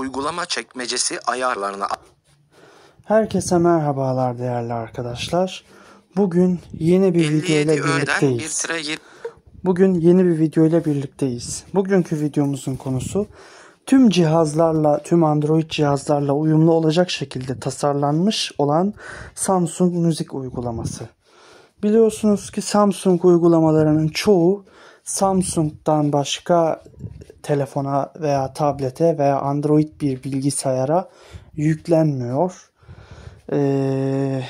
Uygulama çekmecesi ayarlarına Herkese merhabalar değerli arkadaşlar. Bugün yeni bir video 57 ile öğeden 1 birlikteyiz. tire 20 Bugün yeni bir video ile birlikteyiz. Bugünkü videomuzun konusu tüm cihazlarla, tüm Android cihazlarla uyumlu olacak şekilde tasarlanmış olan Samsung Müzik uygulaması. Biliyorsunuz ki Samsung uygulamalarının çoğu Samsung'dan başka telefona veya tablete veya Android bir bilgisayara yüklenmiyor. Ee,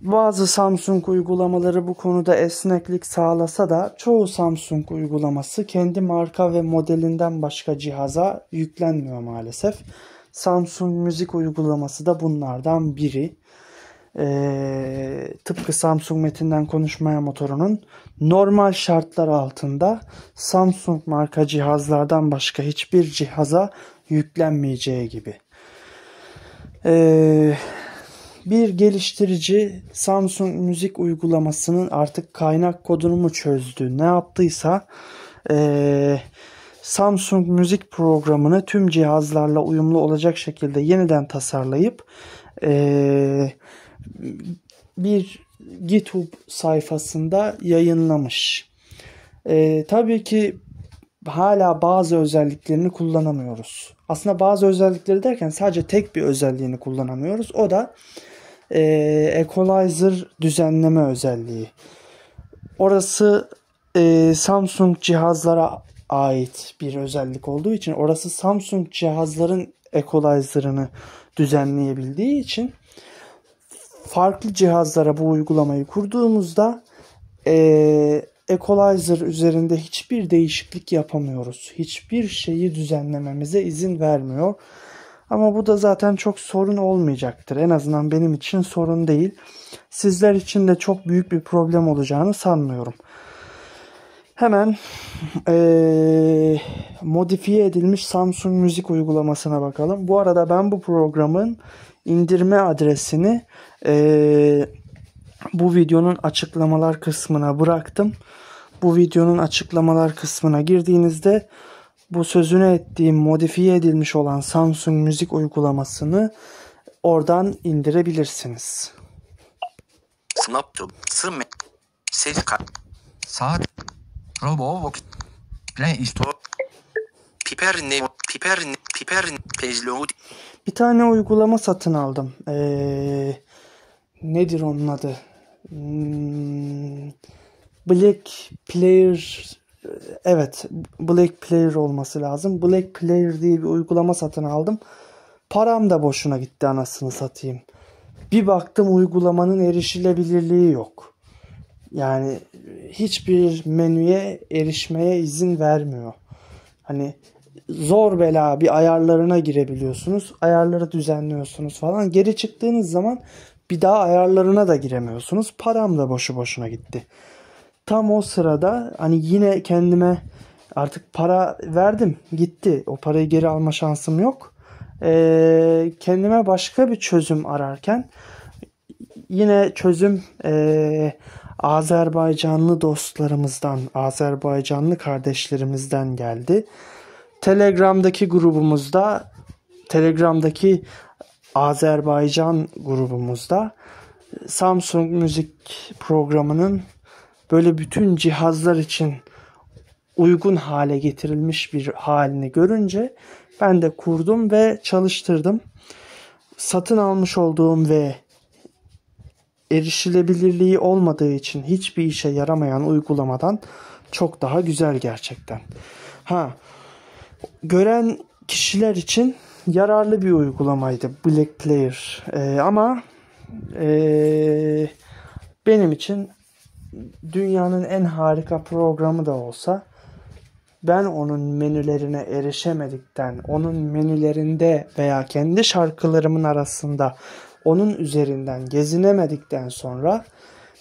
bazı Samsung uygulamaları bu konuda esneklik sağlasa da çoğu Samsung uygulaması kendi marka ve modelinden başka cihaza yüklenmiyor maalesef. Samsung Müzik uygulaması da bunlardan biri. Ee, tıpkı Samsung Metin'den konuşmaya motorunun normal şartlar altında Samsung marka cihazlardan başka hiçbir cihaza yüklenmeyeceği gibi. Ee, bir geliştirici Samsung müzik uygulamasının artık kaynak kodunu mu çözdü ne yaptıysa ee, Samsung müzik programını tüm cihazlarla uyumlu olacak şekilde yeniden tasarlayıp ee, bir GitHub sayfasında yayınlamış. Ee, tabii ki hala bazı özelliklerini kullanamıyoruz. Aslında bazı özellikleri derken sadece tek bir özelliğini kullanamıyoruz. O da e, equalizer düzenleme özelliği. Orası e, Samsung cihazlara ait bir özellik olduğu için orası Samsung cihazların equalizer'ını düzenleyebildiği için farklı cihazlara bu uygulamayı kurduğumuzda e, equalizer üzerinde hiçbir değişiklik yapamıyoruz. Hiçbir şeyi düzenlememize izin vermiyor. Ama bu da zaten çok sorun olmayacaktır. En azından benim için sorun değil. Sizler için de çok büyük bir problem olacağını sanmıyorum. Hemen ee, modifiye edilmiş Samsung Müzik uygulamasına bakalım. Bu arada ben bu programın indirme adresini ee, bu videonun açıklamalar kısmına bıraktım. Bu videonun açıklamalar kısmına girdiğinizde bu sözünü ettiğim modifiye edilmiş olan Samsung Müzik uygulamasını oradan indirebilirsiniz. Snapchat Sım Ses kart Saat Robovok Play Store Piper ne Piper ne Piper Page Bir tane uygulama satın aldım. Ee, nedir onun adı? Hmm, Black Player evet Black Player olması lazım. Black Player diye bir uygulama satın aldım. Param da boşuna gitti anasını satayım. Bir baktım uygulamanın erişilebilirliği yok. Yani hiçbir menüye erişmeye izin vermiyor. Hani zor bela bir ayarlarına girebiliyorsunuz. Ayarları düzenliyorsunuz falan. Geri çıktığınız zaman bir daha ayarlarına da giremiyorsunuz. Param da boşu boşuna gitti. Tam o sırada hani yine kendime artık para verdim gitti. O parayı geri alma şansım yok. Ee, kendime başka bir çözüm ararken yine çözüm e, Azerbaycanlı dostlarımızdan, Azerbaycanlı kardeşlerimizden geldi. Telegram'daki grubumuzda, Telegram'daki Azerbaycan grubumuzda Samsung müzik programının böyle bütün cihazlar için uygun hale getirilmiş bir halini görünce ben de kurdum ve çalıştırdım. Satın almış olduğum ve erişilebilirliği olmadığı için hiçbir işe yaramayan uygulamadan çok daha güzel gerçekten. Ha, gören kişiler için yararlı bir uygulamaydı Black Player. Ee, ama ee, benim için dünyanın en harika programı da olsa ben onun menülerine erişemedikten, onun menülerinde veya kendi şarkılarımın arasında onun üzerinden gezinemedikten sonra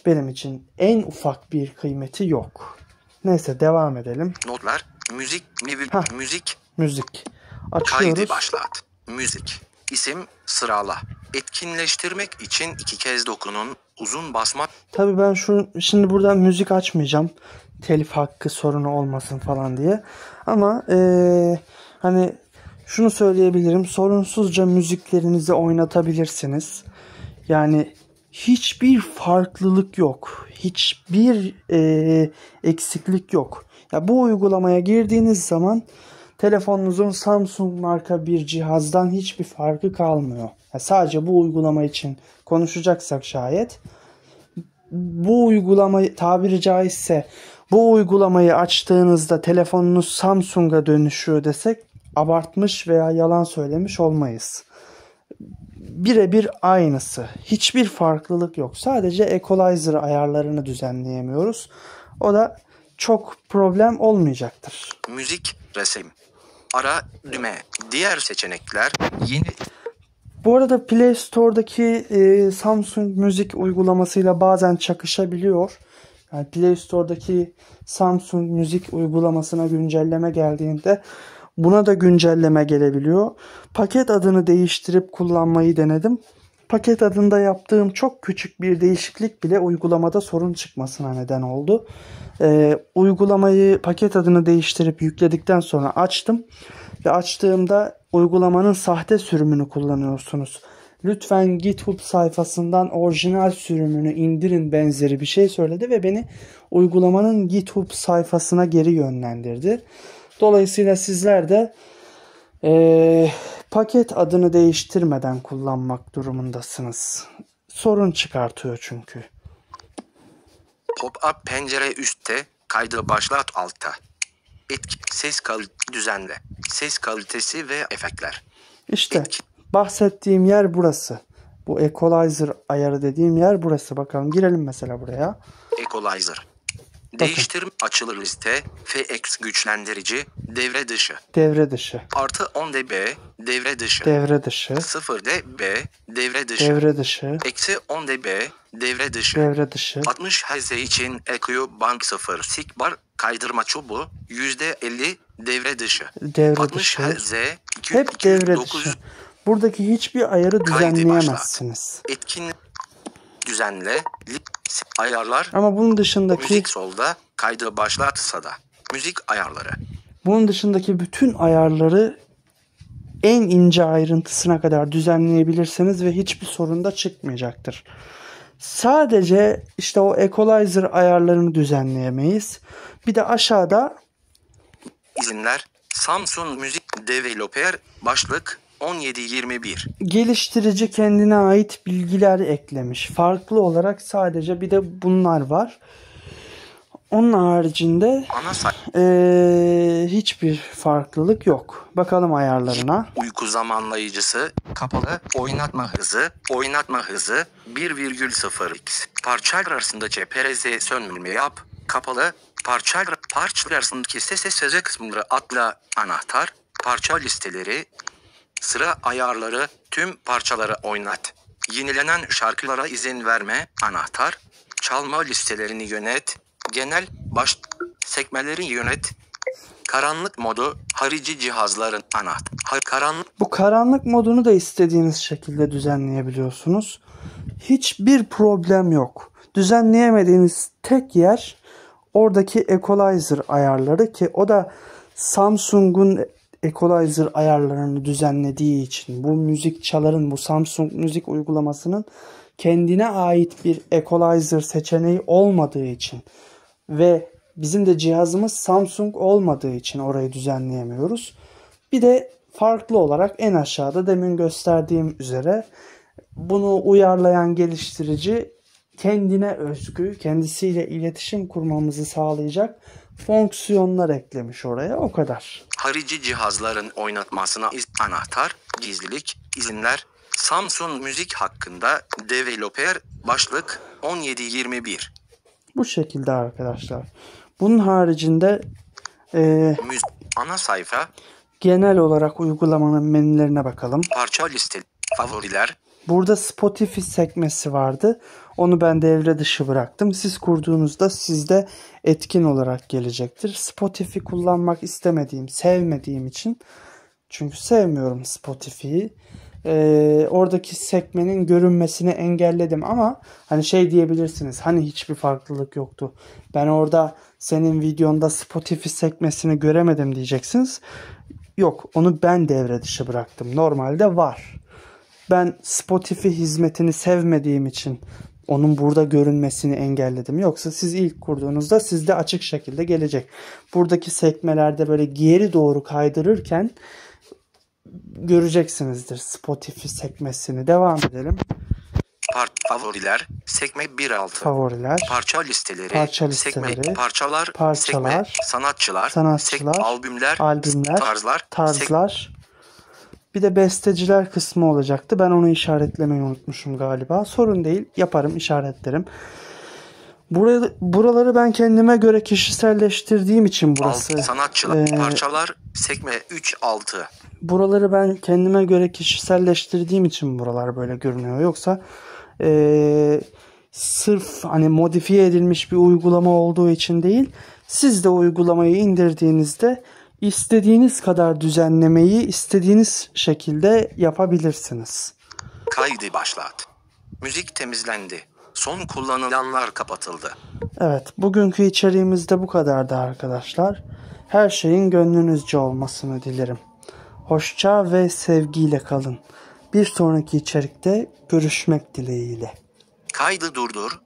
benim için en ufak bir kıymeti yok. Neyse devam edelim. Notlar Müzik Müzik Hah. Müzik Müzik. Kaydı Açıyoruz. başlat. Müzik. İsim sırala. Etkinleştirmek için iki kez dokunun. Uzun basmak Tabii ben şu şimdi buradan müzik açmayacağım. telif hakkı sorunu olmasın falan diye. Ama eee, hani şunu söyleyebilirim. Sorunsuzca müziklerinizi oynatabilirsiniz. Yani hiçbir farklılık yok. Hiçbir eee, eksiklik yok. Ya bu uygulamaya girdiğiniz zaman telefonunuzun Samsung marka bir cihazdan hiçbir farkı kalmıyor. Ya sadece bu uygulama için konuşacaksak şayet bu uygulamayı tabiri caizse bu uygulamayı açtığınızda telefonunuz Samsung'a dönüşüyor desek abartmış veya yalan söylemiş olmayız. Birebir aynısı. Hiçbir farklılık yok. Sadece equalizer ayarlarını düzenleyemiyoruz. O da çok problem olmayacaktır. Müzik, resim. Ara, düğme. Diğer seçenekler yeni Bu arada Play Store'daki e, Samsung Müzik uygulamasıyla bazen çakışabiliyor. Yani Play Store'daki Samsung Müzik uygulamasına güncelleme geldiğinde buna da güncelleme gelebiliyor. Paket adını değiştirip kullanmayı denedim. Paket adında yaptığım çok küçük bir değişiklik bile uygulamada sorun çıkmasına neden oldu. E, uygulamayı paket adını değiştirip yükledikten sonra açtım ve açtığımda uygulamanın sahte sürümünü kullanıyorsunuz. Lütfen GitHub sayfasından orijinal sürümünü indirin benzeri bir şey söyledi ve beni uygulamanın GitHub sayfasına geri yönlendirdi. Dolayısıyla sizler de eee, paket adını değiştirmeden kullanmak durumundasınız. Sorun çıkartıyor çünkü. pop-up pencere üstte, kaydı başlat altta. Etki, ses kal düzenle. Ses kalitesi ve efektler. İşte bahsettiğim yer burası. Bu equalizer ayarı dediğim yer burası. Bakalım girelim mesela buraya. Equalizer. Değiştirme açılı liste, FX güçlendirici, devre dışı. Devre dışı. Artı 10 dB, devre dışı. Devre dışı. 0 dB, devre dışı. Devre dışı. Eksi 10 dB, devre dışı. Devre dışı. 60 Hz için EQ Bank 0 Sigbar kaydırma çubuğu %50 devre dışı. Devre 60 dışı. Hz Hep devre 209 dışı. Buradaki hiçbir ayarı düzenleyemezsiniz. etkin düzenle lip ayarlar Ama bunun dışındaki müzik solda kaydı başlat sağda. Müzik ayarları. bunun dışındaki bütün ayarları en ince ayrıntısına kadar düzenleyebilirsiniz ve hiçbir sorun da çıkmayacaktır. Sadece işte o equalizer ayarlarını düzenleyemeyiz. Bir de aşağıda İzinler Samsung Müzik Developer başlık 1721. geliştirici kendine ait bilgiler eklemiş. Farklı olarak sadece bir de bunlar var. Onun haricinde Ana say eee, hiçbir farklılık yok. Bakalım ayarlarına. uyku zamanlayıcısı kapalı oynatma hızı oynatma hızı 1,0x parçalar arasında cepereze sönülme yap kapalı parçalar parçalar arasındaki ses seze kısımları atla anahtar parça listeleri sıra ayarları tüm parçaları oynat yenilenen şarkılara izin verme anahtar çalma listelerini yönet genel baş sekmeleri yönet Karanlık modu harici cihazların anahtar. Karanlık Bu karanlık modunu da istediğiniz şekilde düzenleyebiliyorsunuz. Hiçbir problem yok. Düzenleyemediğiniz tek yer oradaki equalizer ayarları ki o da Samsung'un equalizer ayarlarını düzenlediği için bu müzik çaların bu Samsung müzik uygulamasının kendine ait bir equalizer seçeneği olmadığı için ve bizim de cihazımız Samsung olmadığı için orayı düzenleyemiyoruz. Bir de farklı olarak en aşağıda demin gösterdiğim üzere bunu uyarlayan geliştirici kendine özgü, kendisiyle iletişim kurmamızı sağlayacak fonksiyonlar eklemiş oraya. O kadar. harici cihazların oynatmasına iz- anahtar, gizlilik, izinler, Samsung Müzik hakkında developer başlık 1721. Bu şekilde arkadaşlar. Bunun haricinde eee, Müz ana sayfa, genel olarak uygulamanın menülerine bakalım. parça liste, favoriler, Burada Spotify sekmesi vardı. Onu ben devre dışı bıraktım. Siz kurduğunuzda sizde etkin olarak gelecektir. Spotify kullanmak istemediğim, sevmediğim için çünkü sevmiyorum Spotify'yi. e, oradaki sekmenin görünmesini engelledim ama hani şey diyebilirsiniz hani hiçbir farklılık yoktu. Ben orada senin videonda Spotify sekmesini göremedim diyeceksiniz. Yok onu ben devre dışı bıraktım. Normalde var. Ben Spotify hizmetini sevmediğim için onun burada görünmesini engelledim. Yoksa siz ilk kurduğunuzda sizde açık şekilde gelecek. Buradaki sekmelerde böyle geri doğru kaydırırken göreceksinizdir Spotify sekmesini. Devam edelim. Par favoriler, sekme 1.6. Favoriler, Parça listeleri, Parça sekme, listeleri, parçalar, parçalar, sekme, sanatçılar, sanatçılar, sek- albümler, albümler, tarzlar, tarzlar. Bir de besteciler kısmı olacaktı. Ben onu işaretlemeyi unutmuşum galiba. Sorun değil. Yaparım, işaretlerim. Burayı, buraları ben kendime göre kişiselleştirdiğim için burası. alt- sanatçılar, Ee, parçalar, sekme 3.6. buraları ben kendime göre kişiselleştirdiğim için buralar böyle görünüyor. Yoksa eee, sırf hani modifiye edilmiş bir uygulama olduğu için değil. Siz de uygulamayı indirdiğinizde istediğiniz kadar düzenlemeyi istediğiniz şekilde yapabilirsiniz. Kaydı başlat. Müzik temizlendi. Son kullanılanlar kapatıldı. Evet, bugünkü içeriğimiz de bu kadardı arkadaşlar. Her şeyin gönlünüzce olmasını dilerim. Hoşça ve sevgiyle kalın. Bir sonraki içerikte görüşmek dileğiyle. Kaydı durdur,